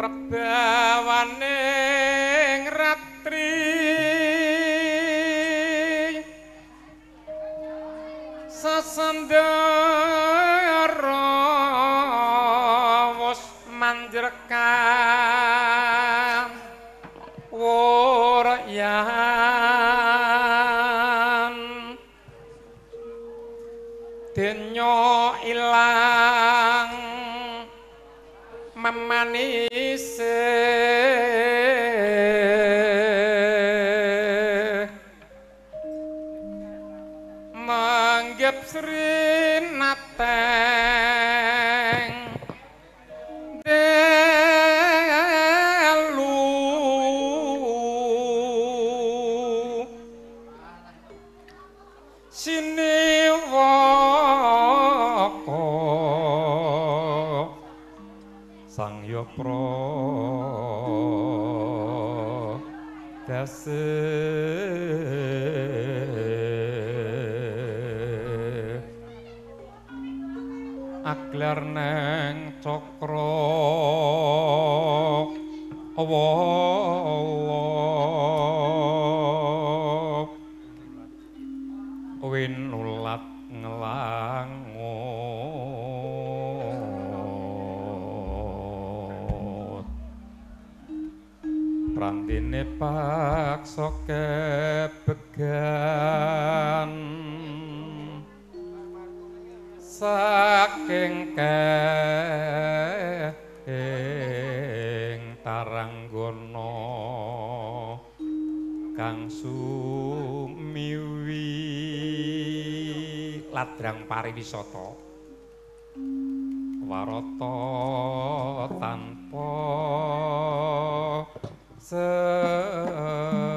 prebawaning ratri. Sasandara wus manjrekan wuryan denya ilang memanis say winulat ngelangut. Prantine paksa kebegan. Saking keng taranggana kang sumiwi ladrang pariwisata. Warata tanpa selo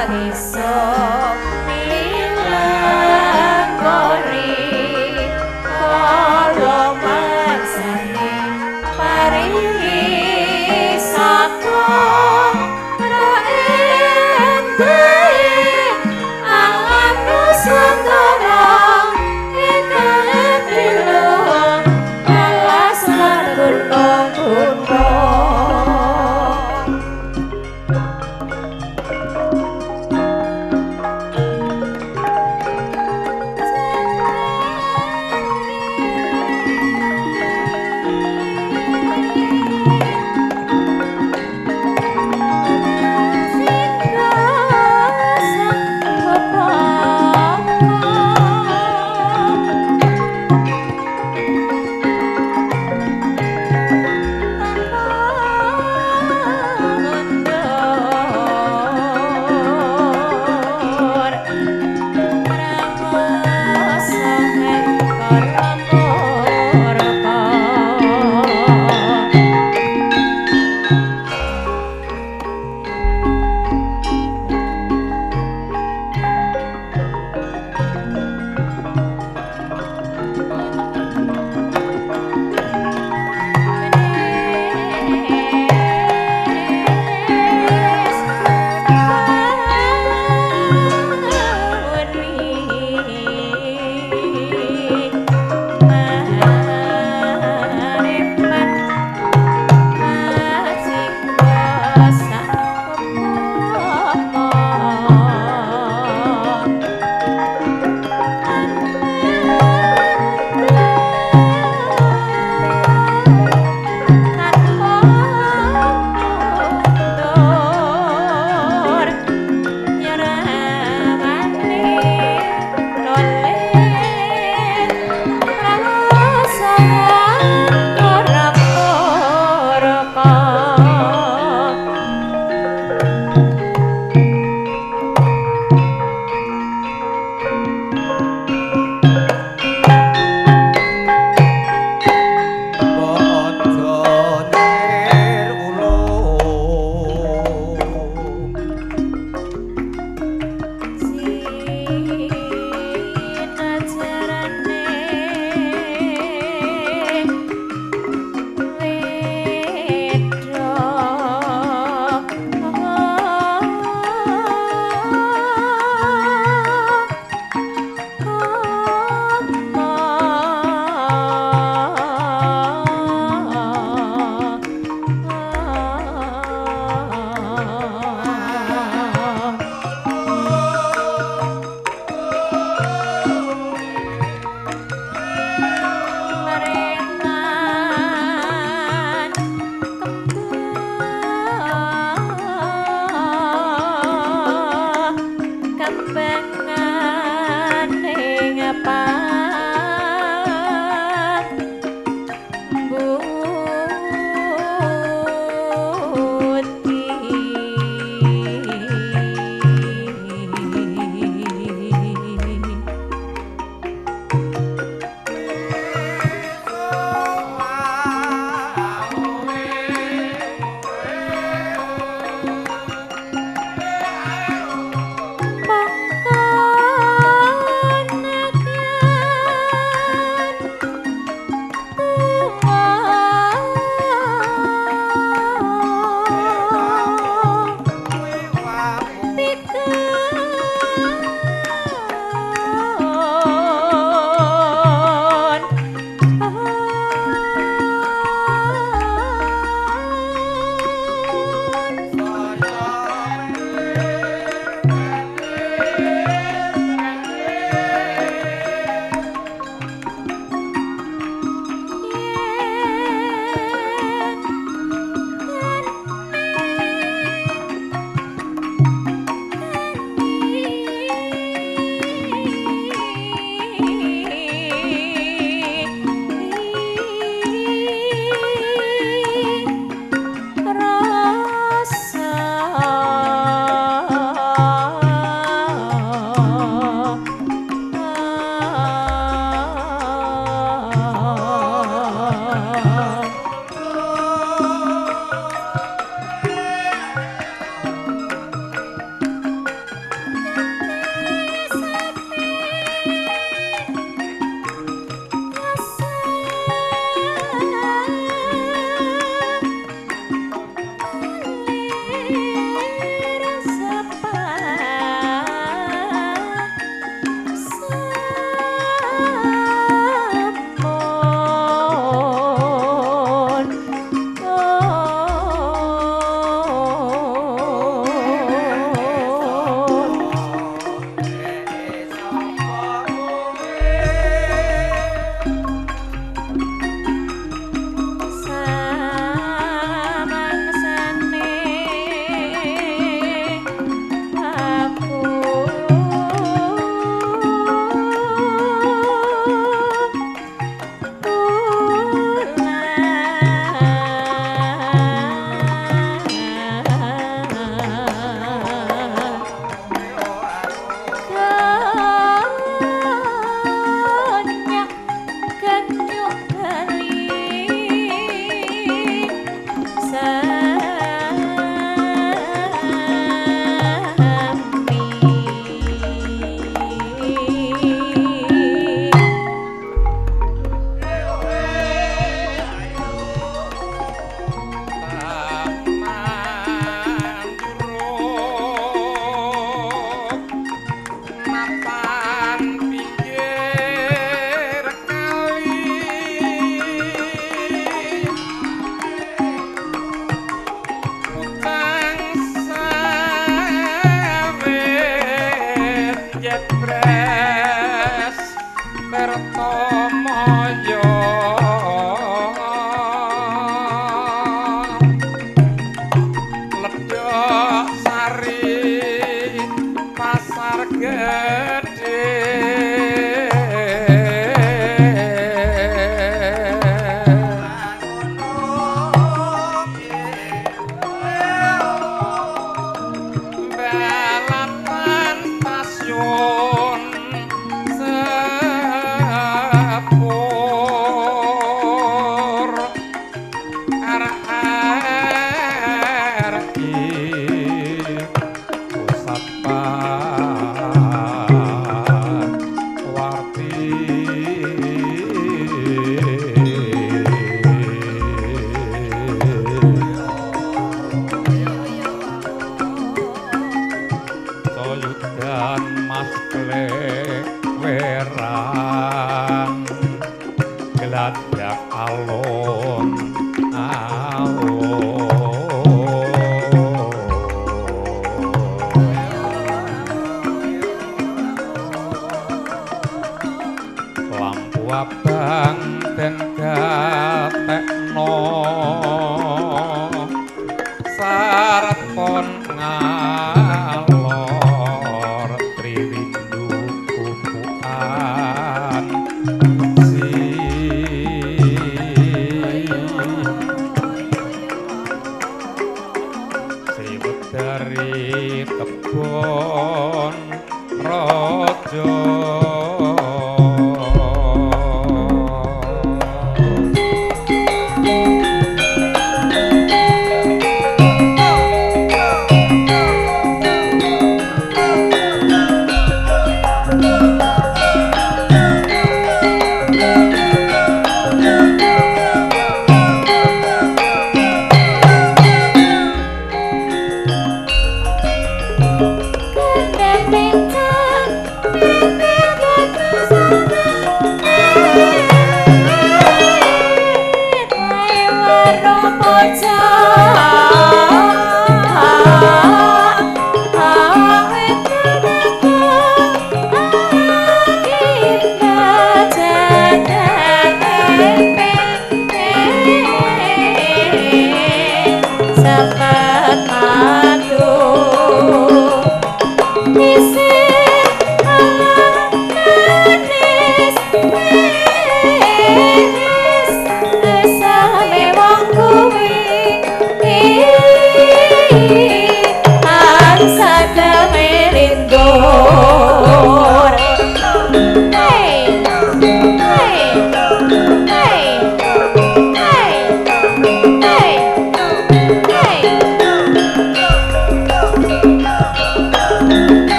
Bangka